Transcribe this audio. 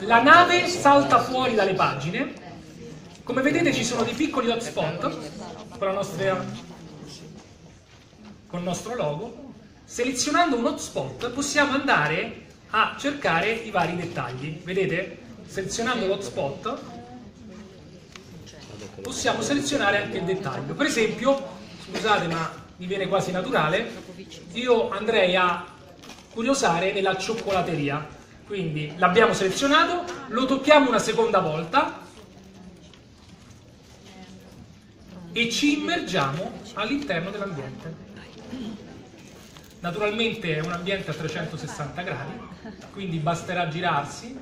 La nave salta fuori dalle pagine. Come vedete ci sono dei piccoli hotspot con, nostra, con il nostro logo. Selezionando un hotspot possiamo andare a cercare i vari dettagli. Vedete? Selezionando l'hotspot possiamo selezionare anche il dettaglio. Per esempio, scusate ma mi viene quasi naturale, io andrei a curiosare nella cioccolateria. Quindi l'abbiamo selezionato, lo tocchiamo una seconda volta e ci immergiamo all'interno dell'ambiente. Naturalmente è un ambiente a 360 gradi, quindi basterà girarsi